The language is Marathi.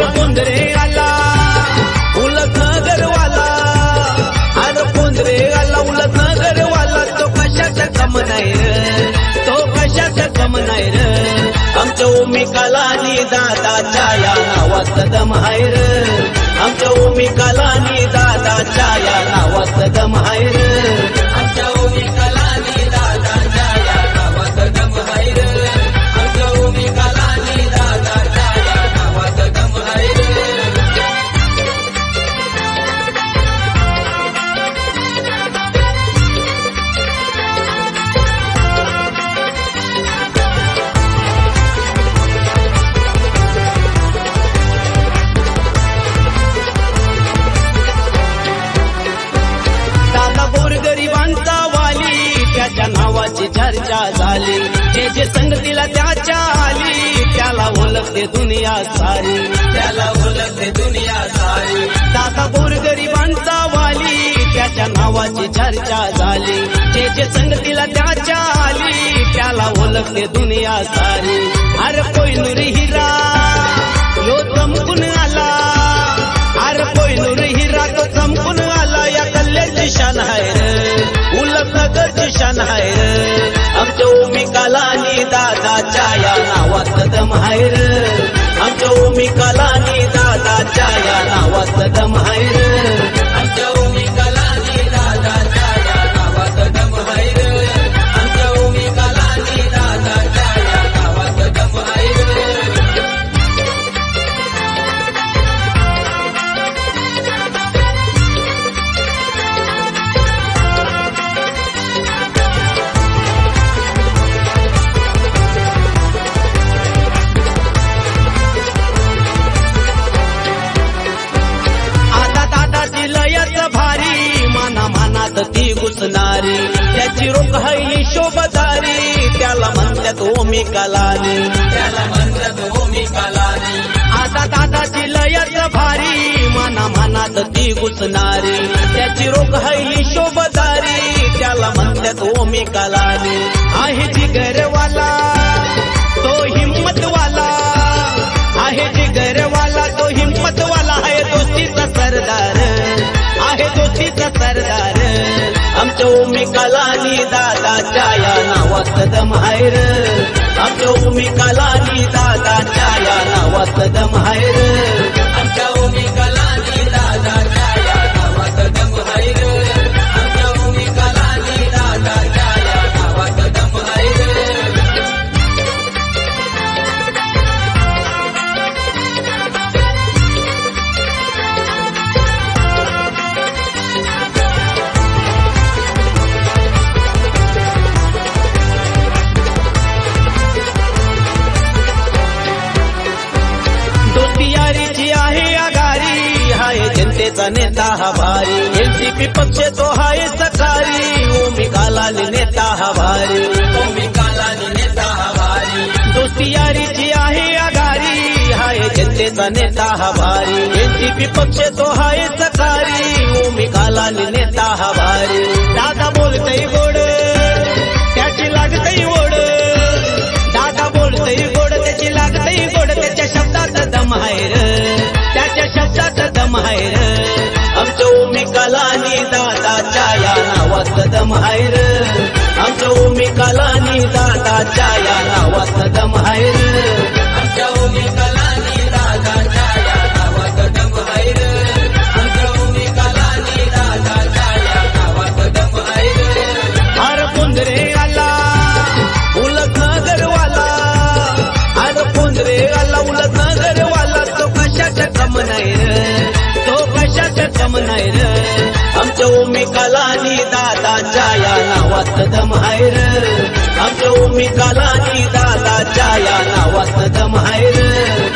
पुंदरे आला उलत नगरवाला. अरे पुंदरे आला उलट नगरवाला. तो कशाचा कम नाही र तो कशाचा कम नाही र. आमच्या ओमिकाला आणि दादाच्या या नावात दम आहे र. आमच्या ओमिकाला आणि दादाच्या या नावात दम आहे रे. जे संगतीला त्याच्या आली. त्याला ओळखते दुनिया सारी. त्याला ओळखते दुनिया सारी. दादा गोरगरिबांचा वाली. त्याच्या नावाची चर्चा झाली. जे जे संगतीला त्याच्या आली. त्याला ओळखते दुनिया सारी. अरे कोयनुरी हिरा. दम आमच्या ओमिकाला आणि दादाच्या या नावात दम आहे. ती घुसणारी. त्याची रोख हैली शोभदारी. त्याला म्हणतात ओमी कलानी. त्याला म्हणतात ओमी कलानी. आता दादाची लयच भारी. मना मनात ती घुसणारी. त्याची रोख हैली शोभदारी. त्याला म्हणतात ओमी कलानी. आहे जिगरवाला. या नावात दम आहे काला देता नेता हमारी। एलजी विपक्ष तो हाई सकारी ओमिका लाल नेता हमारी। ओमिका लाल नेता हमारी। दोस्ती यारी जिया है आगारी हाय जनते नेता हमारी। एलजी विपक्ष तो हाई सकारी ओमिका लाल नेता हमारी। दम आहे रे आमच्या ओमिकाला आणि दम आहे र. आमच्या नी कालानी दादाच्या या नावात दम आहे